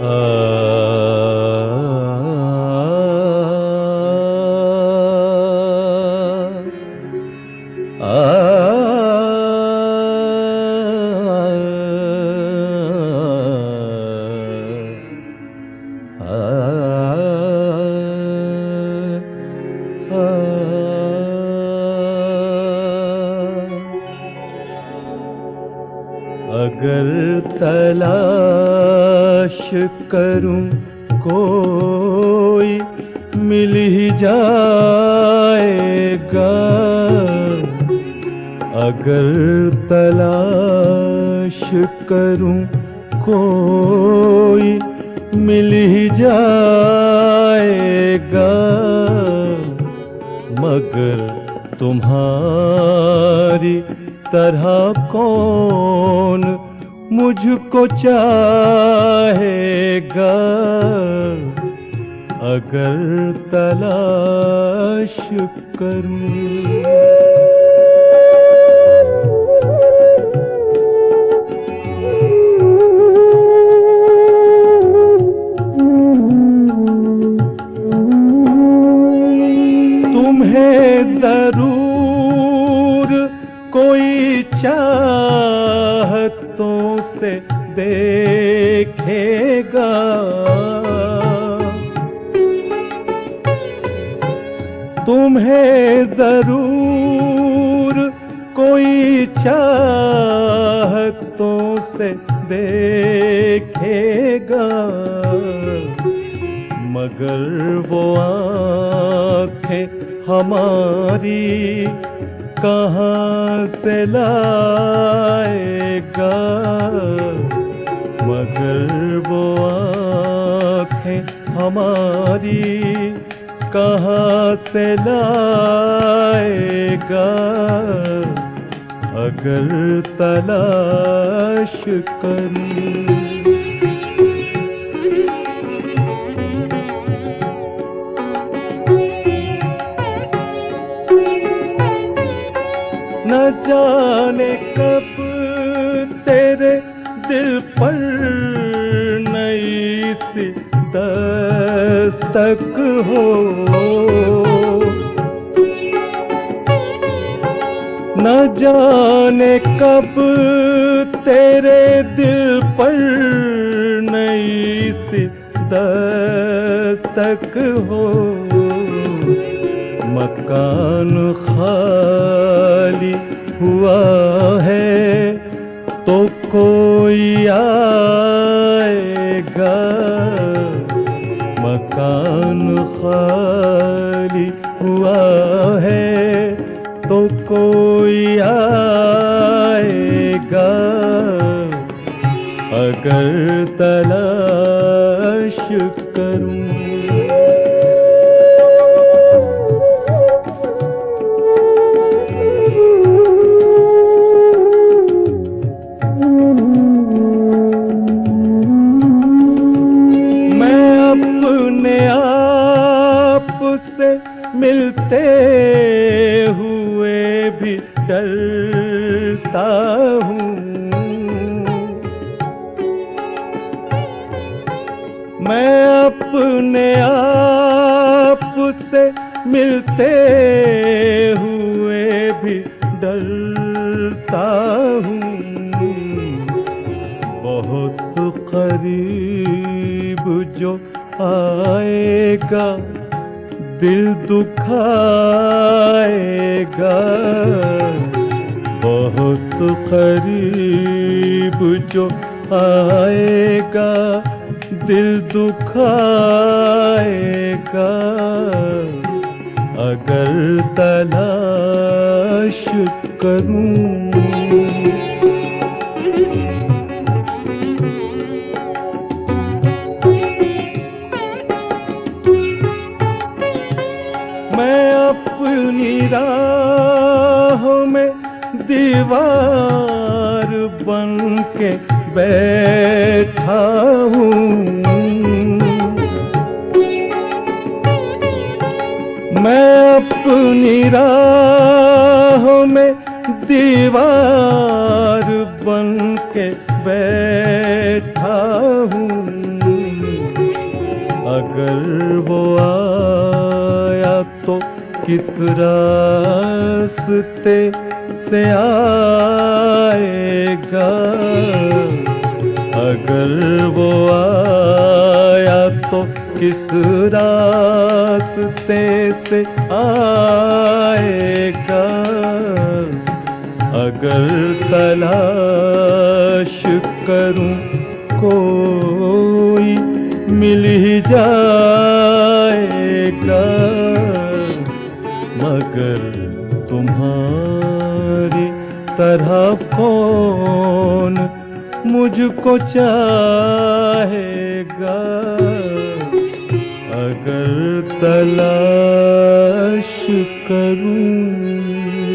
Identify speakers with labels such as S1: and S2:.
S1: Uh, अगर तलाश करूँ, कोई मिल ही जाएगा। अगर तलाश करूँ, कोई मिल ही जाएगा। मगर तुम्हारी तरह कौन मुझको चाहेगा? अगर तलाश करूँ तुम्हें ज़रूर चाहतों से देखेगा। तुम्हें ज़रूर कोई चाहतों से देखेगा। मगर वो आँखें हमारी कहाँ से लाएगा? मगर वो आँखें हमारी कहाँ से लाएगा? अगर तलाश करूँ कब तेरे दिल पर नई सी दस्तक हो? न जाने कब तेरे दिल पर नई सी दस्तक हो। मकान खाली हुआ है तो कोई आएगा। मकान खाली हुआ है तो कोई आएगा। अगर तलाश से मिलते हुए भी डरता हूँ। मैं अपने आप से मिलते हुए भी डरता हूँ। बहुत करीब जो आएगा दिल दुखाएगा। बहुत करीब जो आएगा दिल दुखाएगा। अगर तलाश करूँ राह में दीवार बन के बैठा हूँ। मैं अपनी राह में दीवार किस रास्ते से आएगा? अगर वो आया तो किस रास्ते से आएगा? अगर तलाश करूँ, कोई मिल ही जाएगा। मगर तुम्हारी तरह कौन मुझको चाहेगा? अगर तलाश करूं